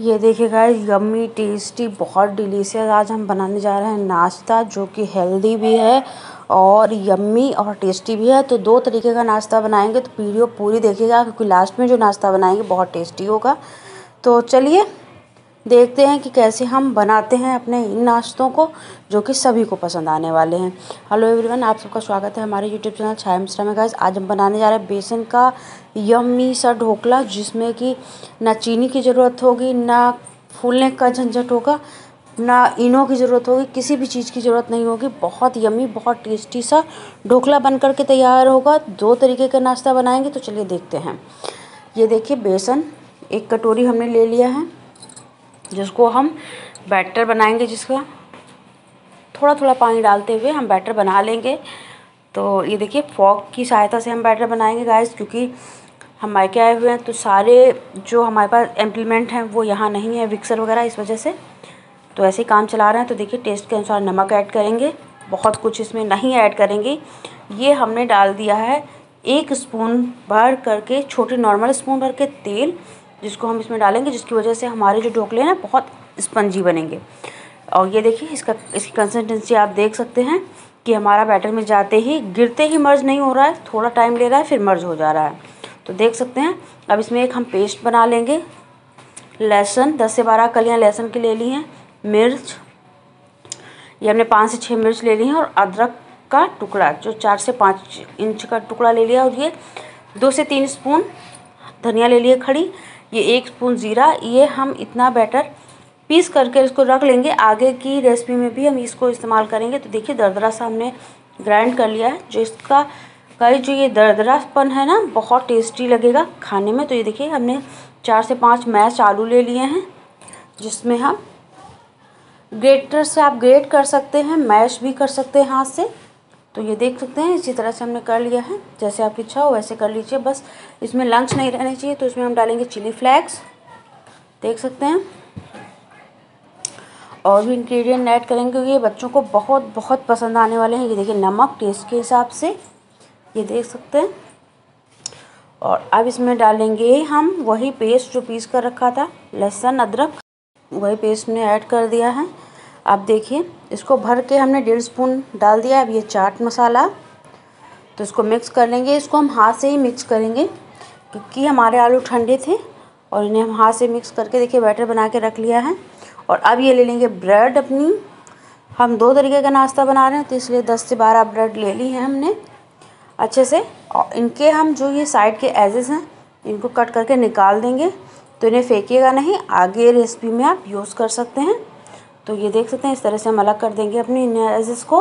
ये देखिए guys yummy tasty बहुत डिलीशियस आज हम बनाने जा रहे हैं नाश्ता, जो कि हेल्दी भी है और यम्मी और टेस्टी भी है। तो दो तरीके का नाश्ता बनाएँगे तो वीडियो पूरी देखिएगा, क्योंकि लास्ट में जो नाश्ता बनाएँगे, बहुत टेस्टी होगा। तो चलिए देखते हैं कि कैसे हम बनाते हैं अपने इन नाश्तों को, जो कि सभी को पसंद आने वाले हैं। हेलो एवरीवन, आप सबका स्वागत है हमारे यूट्यूब चैनल छाया मिश्रा में। गाइस, आज हम बनाने जा रहे हैं बेसन का यम्मी सा ढोकला, जिसमें कि ना चीनी की ज़रूरत होगी, ना फूलने का झंझट होगा, ना इनो की ज़रूरत होगी, किसी भी चीज़ की ज़रूरत नहीं होगी। बहुत यमी बहुत टेस्टी सा ढोकला बन करके तैयार होगा। दो तरीके का नाश्ता बनाएँगे तो चलिए देखते हैं। ये देखिए बेसन, एक कटोरी हमने ले लिया है। जिसको हम बैटर बनाएँगे, जिसका थोड़ा थोड़ा पानी डालते हुए हम बैटर बना लेंगे। तो ये देखिए फॉक की सहायता से हम बैटर बनाएँगे गाइस क्योंकि हम मायके आए हुए हैं तो सारे जो हमारे पास इम्प्लीमेंट हैं, वो यहाँ नहीं है विक्सर वगैरह, इस वजह से। तो ऐसे ही काम चला रहे हैं तो देखिए टेस्ट के अनुसार नमक ऐड करेंगे, बहुत कुछ इसमें नहीं ऐड करेंगे। ये हमने डाल दिया है, एक स्पून भर करके, छोटे नॉर्मल स्पून भर के तेल जिसको हम इसमें डालेंगे, जिसकी वजह से हमारे जो ढोकले हैं बहुत स्पंजी बनेंगे। और ये देखिए, इसका, इसकी कंसिस्टेंसी आप देख सकते हैं कि हमारा बैटर में जाते ही गिरते ही मर्ज नहीं हो रहा है, थोड़ा टाइम ले रहा है, फिर मर्ज हो जा रहा है। तो देख सकते हैं, अब इसमें एक हम पेस्ट बना लेंगे। लहसुन, दस से बारह कलियाँ लहसुन की ले ली हैं, मिर्च। ये हमने पाँच से छः मिर्च ले ली हैं और अदरक का टुकड़ा, जो चार से पाँच इंच का टुकड़ा ले लिया। और ये दो से तीन स्पून धनिया ले लिए खड़ी। ये एक स्पून ज़ीरा, ये हम इतना बैटर पीस करके इसको रख लेंगे। आगे की रेसिपी में भी हम इसको इस्तेमाल करेंगे। तो देखिए, दरदरा सा हमने ग्राइंड कर लिया है। जो इसका, का जो ये दरदरापन है ना, बहुत टेस्टी लगेगा खाने में। तो ये देखिए, हमने चार से पाँच मैश आलू ले लिए हैं, जिसमें हम ग्रेटर से आप ग्रेट कर सकते हैं, मैश भी कर सकते हैं हाथ से। तो ये देख सकते हैं, इसी तरह से हमने कर लिया है। जैसे आपकी इच्छा हो, वैसे कर लीजिए। बस इसमें लंच नहीं रहने चाहिए तो इसमें हम डालेंगे चिली फ्लैक्स देख सकते हैं। और भी इंग्रेडिएंट ऐड करेंगे, क्योंकि ये बच्चों को बहुत बहुत पसंद आने वाले हैं। ये देखिए, नमक टेस्ट के हिसाब से। ये देख सकते हैं। और अब इसमें डालेंगे हम वही पेस्ट जो पीस कर रखा था, लहसुन, अदरक। वही पेस्ट ने ऐड कर दिया है। आप देखिए, इसको भर के हमने डेढ़ स्पून डाल दिया अब ये चाट मसाला तो इसको मिक्स कर लेंगे। इसको हम हाथ से ही मिक्स करेंगे, क्योंकि हमारे आलू ठंडे थे, और इन्हें हम हाथ से मिक्स करके देखिए बैटर बना के रख लिया है। और अब ये ले लेंगे ब्रेड अपनी। हम दो तरीके का नाश्ता बना रहे हैं तो इसलिए दस से बारह ब्रेड ले ली है हमने अच्छे से। और इनके हम जो ये साइड के एजेस हैं, इनको कट करके निकाल देंगे। तो इन्हें फेंकिएगा नहीं, आगे रेसिपी में आप यूज़ कर सकते हैं। तो ये देख सकते हैं, इस तरह से हम अलग कर देंगे अपनी एजेस को।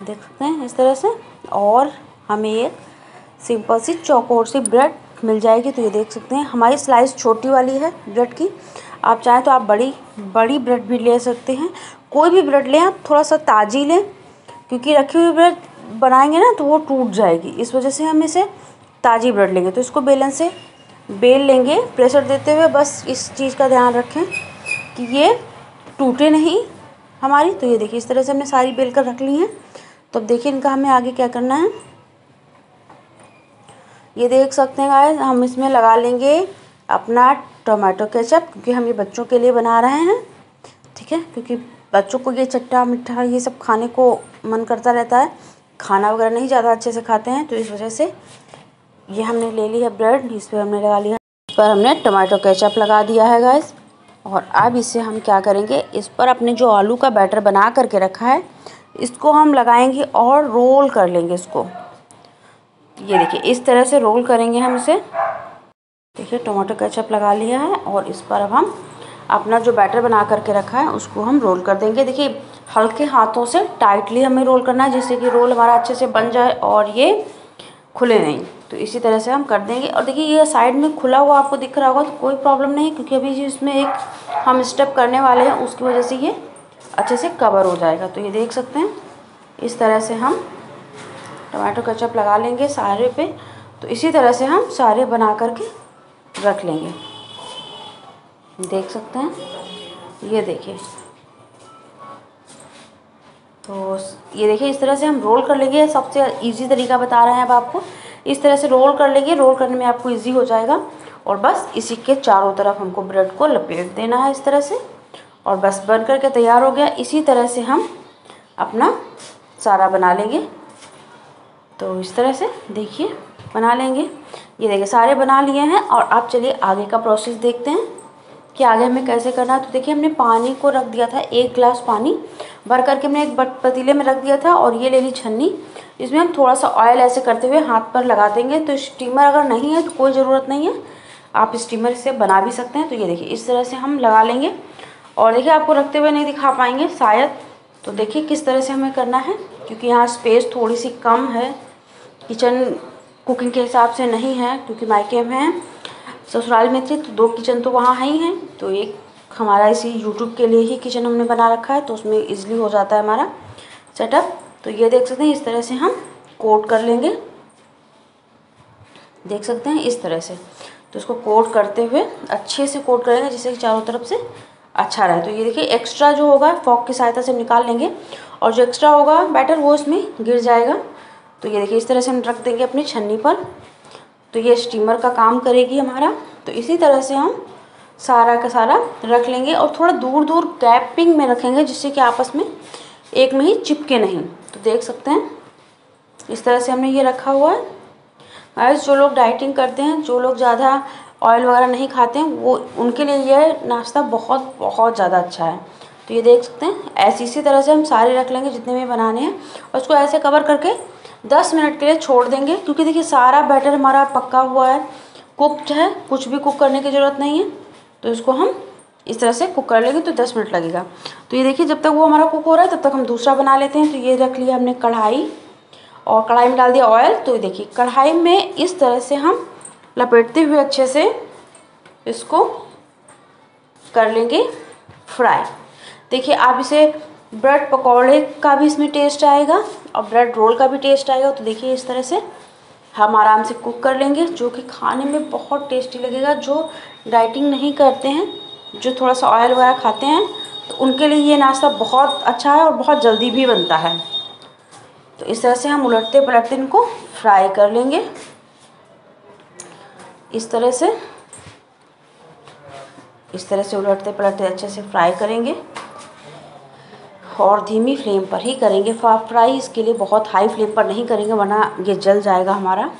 देख सकते हैं, इस तरह से। और हमें एक सिंपल सी चौकोर सी ब्रेड मिल जाएगी तो ये देख सकते हैं। हमारी स्लाइस छोटी वाली है ब्रेड की। आप चाहें तो आप बड़ी बड़ी ब्रेड भी ले सकते हैं। कोई भी ब्रेड लें, आप थोड़ा सा ताज़ी लें, क्योंकि रखी हुई ब्रेड बनाएँगे ना तो वो टूट जाएगी। इस वजह से हम इसे ताज़ी ब्रेड लेंगे। तो इसको बेलन से बेल लेंगे प्रेशर देते हुए बस इस चीज़ का ध्यान रखें कि ये टूटे नहीं। हमारी तो ये देखिए, इस तरह से हमने सारी बेल कर रख ली हैं। तो अब देखिए, इनका हमें आगे क्या करना है। ये देख सकते हैं गाइस हम इसमें लगा लेंगे अपना टोमेटो केचप, क्योंकि हम ये बच्चों के लिए बना रहे हैं। ठीक है? क्योंकि बच्चों को ये चट्टा, मिठा, ये सब खाने को मन करता रहता है। खाना वगैरह नहीं ज़्यादा अच्छे से खाते हैं तो इस वजह से ये हमने ले ली है ब्रेड, इस पर हमने लगा लिया। इस पर हमने टोमेटो केचप लगा दिया है गैस और अब इसे हम क्या करेंगे? इस पर अपने जो आलू का बैटर बना करके रखा है, इसको हम लगाएँगे और रोल कर लेंगे इसको। ये देखिए, इस तरह से रोल करेंगे हम इसे। देखिए टमाटो केचप लगा लिया है और इस पर अब हम अपना जो बैटर बना करके रखा है, उसको हम रोल कर देंगे। देखिए, हल्के हाथों से टाइटली हमें रोल करना है, जिससे कि रोल हमारा अच्छे से बन जाए और ये खुले नहीं। तो इसी तरह से हम कर देंगे। और देखिए, ये साइड में खुला हुआ आपको दिख रहा होगा तो कोई प्रॉब्लम नहीं, क्योंकि अभी इसमें एक हम स्टेप करने वाले हैं, उसकी वजह से ये अच्छे से कवर हो जाएगा। तो ये देख सकते हैं, इस तरह से हम टमाटो कचप लगा लेंगे सारे पे। तो इसी तरह से हम सारे बना करके रख लेंगे। देख सकते हैं, ये देखिए। तो ये देखिए, इस तरह से हम रोल कर लेंगे। सबसे इजी तरीका बता रहे हैं अब आपको। इस तरह से रोल कर लेंगे रोल करने में आपको इजी हो जाएगा। और बस इसी के चारों तरफ़ हमको ब्रेड को लपेट देना है इस तरह से। और बस बन करके तैयार हो गया। इसी तरह से हम अपना सारा बना लेंगे। तो इस तरह से देखिए, बना लेंगे। ये देखिए, सारे बना लिए हैं और आप चलिए आगे का प्रोसेस देखते हैं। कि आगे हमें कैसे करना है? तो देखिए, हमने पानी को रख दिया था, एक गिलास पानी भर करके हमने एक पतीले में रख दिया था और ये ले ली छन्नी। इसमें हम थोड़ा सा ऑयल ऐसे करते हुए हाथ पर लगा देंगे। तो स्टीमर अगर नहीं है तो कोई ज़रूरत नहीं है। आप स्टीमर से बना भी सकते हैं। तो ये देखिए, इस तरह से हम लगा लेंगे। और देखिए, आपको रखते हुए नहीं दिखा पाएँगे शायद। तो देखिए, किस तरह से हमें करना है? क्योंकि यहाँ स्पेस थोड़ी सी कम है। किचन कुकिंग के हिसाब से नहीं है, क्योंकि मायके में है। ससुराल में थे तो दो किचन तो वहाँ है ही हैं। तो एक हमारा इसी यूट्यूब के लिए ही किचन हमने बना रखा है तो उसमें इजली हो जाता है हमारा सेटअप तो ये देख सकते हैं, इस तरह से हम कोट कर लेंगे। देख सकते हैं, इस तरह से। तो इसको कोट करते हुए अच्छे से कोट करेंगे, जिससे कि चारों तरफ़ से अच्छा रहे। तो ये देखिए एक्स्ट्रा जो होगा फॉक की सहायता से निकाल लेंगे। और जो एक्स्ट्रा होगा बैटर वो इसमें गिर जाएगा। तो ये देखिए, इस तरह से हम रख देंगे अपनी छन्नी पर। तो ये स्टीमर का काम करेगी हमारा। तो इसी तरह से हम सारा का सारा रख लेंगे और थोड़ा दूर दूर गैपिंग में रखेंगे जिससे कि आपस में एक में ही चिपके नहीं। तो देख सकते हैं, इस तरह से हमने ये रखा हुआ है। गाइस जो लोग डाइटिंग करते हैं, जो लोग ज़्यादा ऑयल वगैरह नहीं खाते हैं, वो, उनके लिए यह नाश्ता बहुत बहुत ज़्यादा अच्छा है। तो ये देख सकते हैं, ऐसी इसी तरह से हम सारे रख लेंगे जितने भी बनाने हैं और उसको ऐसे कवर करके दस मिनट के लिए छोड़ देंगे, क्योंकि देखिए सारा बैटर हमारा पक्का हुआ है। कुकड है, कुछ भी कुक करने की ज़रूरत नहीं है। तो इसको हम इस तरह से कुक कर लेंगे तो दस मिनट लगेगा। तो ये देखिए, जब तक वो हमारा कुक हो रहा है, तब तक हम दूसरा बना लेते हैं। तो ये रख लिया हमने कढ़ाई, और कढ़ाई में डाल दिया ऑयल तो ये देखिए, कढ़ाई में इस तरह से हम लपेटते हुए अच्छे से इसको कर लेंगे फ्राई देखिए, आप इसे ब्रेड पकौड़े का भी इसमें टेस्ट आएगा और ब्रेड रोल का भी टेस्ट आएगा तो देखिए इस तरह से हम आराम से कुक कर लेंगे, जो कि खाने में बहुत टेस्टी लगेगा, जो डाइटिंग नहीं करते हैं, जो थोड़ा सा ऑयल वगैरह खाते हैं तो उनके लिए ये नाश्ता बहुत अच्छा है और बहुत जल्दी भी बनता है। तो इस तरह से हम उलटते पलटते इनको फ्राई कर लेंगे। इस तरह से, इस तरह से उलटते पलटते अच्छे से फ्राई करेंगे। और धीमी फ्लेम पर ही करेंगे। फ्राई इसके लिए बहुत हाई फ्लेम पर नहीं करेंगे, वरना ये जल जाएगा हमारा।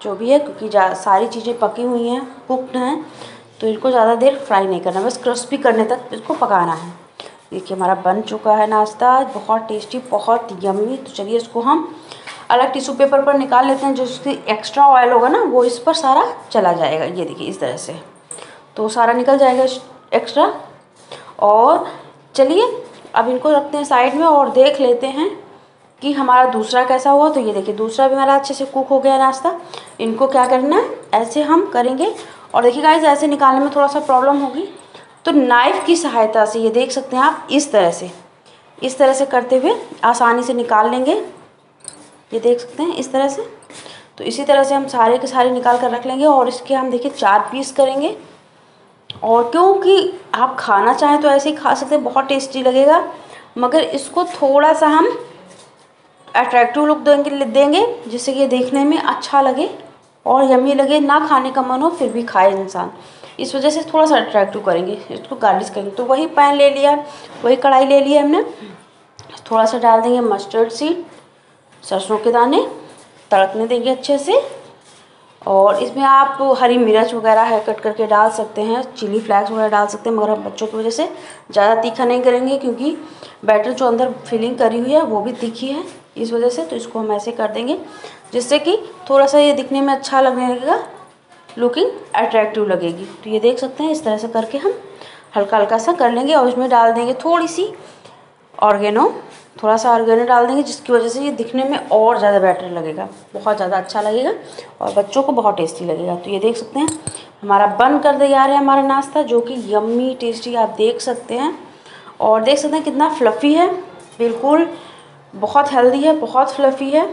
जो भी है, क्योंकि सारी चीज़ें पकी हुई हैं कुकड हैं तो इनको ज़्यादा देर फ्राई नहीं करना। बस क्रिस्पी करने तक इसको पकाना है। देखिए, हमारा बन चुका है नाश्ता। बहुत टेस्टी बहुत यम्मी तो चलिए इसको हम अलग टिश्यू पेपर पर निकाल लेते हैं। जो उसकी एक्स्ट्रा ऑयल होगा ना, वो इस पर सारा चला जाएगा। ये देखिए, इस तरह से। तो सारा निकल जाएगा एक्स्ट्रा और चलिए अब इनको रखते हैं साइड में और देख लेते हैं कि हमारा दूसरा कैसा हुआ। तो ये देखिए, दूसरा भी हमारा अच्छे से कुक हो गया नाश्ता। इनको क्या करना है? ऐसे हम करेंगे। और देखिए गाइज़ ऐसे निकालने में थोड़ा सा प्रॉब्लम होगी। तो नाइफ़ की सहायता से, ये देख सकते हैं आप, इस तरह से। इस तरह से करते हुए आसानी से निकाल लेंगे। ये देख सकते हैं, इस तरह से। तो इसी तरह से हम सारे के सारे निकाल कर रख लेंगे और इसके हम देखिए, चार पीस करेंगे। और क्योंकि आप खाना चाहें तो ऐसे ही खा सकते हैं, बहुत टेस्टी लगेगा। मगर इसको थोड़ा सा हम अट्रैक्टिव लुक देंगे देंगे, जिससे कि देखने में अच्छा लगे और यमी लगे, ना खाने का मन हो, फिर भी खाए इंसान। इस वजह से थोड़ा सा अट्रैक्टिव करेंगे। इसको गार्निश करेंगे। तो वही पैन ले लिया, वही कढ़ाई ले लिया हमने। थोड़ा सा डाल देंगे मस्टर्ड सीड सरसों के दाने, तड़कने देंगे अच्छे से। और इसमें आप हरी मिर्च वगैरह है कट करके डाल सकते हैं चिली फ्लैक्स वगैरह डाल सकते हैं, मगर हम बच्चों की वजह से ज़्यादा तीखा नहीं करेंगे क्योंकि बैटर जो अंदर फिलिंग करी हुई है वो भी तीखी है। इस वजह से तो इसको हम ऐसे कर देंगे, जिससे कि थोड़ा सा ये दिखने में अच्छा लगेगा लुकिंग अट्रैक्टिव लगेगी। तो ये देख सकते हैं, इस तरह से करके हम हल्का हल्का सा कर लेंगे और इसमें डाल देंगे थोड़ी सी ऑर्गेनो थोड़ा सा ऑर्गेनो डाल देंगे, जिसकी वजह से ये दिखने में और ज़्यादा बेटर लगेगा, बहुत ज़्यादा अच्छा लगेगा और बच्चों को बहुत टेस्टी लगेगा। तो ये देख सकते हैं, हमारा बन कर तैयार है हमारा नाश्ता, जो कि यम्मी टेस्टी आप देख सकते हैं। और देख सकते हैं कितना फ्लफ़ी है, बिल्कुल बहुत हेल्दी है, बहुत फ्लफ़ी है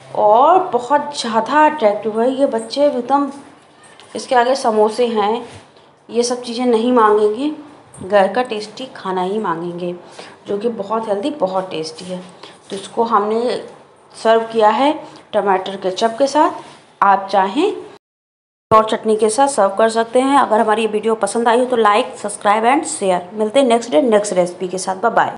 और बहुत ज़्यादा अट्रैक्टिव है। ये बच्चे एकदम, इसके आगे समोसे हैं, ये सब चीज़ें नहीं मांगेंगे। घर का टेस्टी खाना ही मांगेंगे, जो कि बहुत हेल्दी बहुत टेस्टी है। तो इसको हमने सर्व किया है टमाटर केचप के साथ। आप चाहें और चटनी के साथ सर्व कर सकते हैं। अगर हमारी ये वीडियो पसंद आई हो तो लाइक सब्सक्राइब एंड शेयर मिलते हैं नेक्स्ट डे नेक्स्ट रेसिपी के साथ। बाय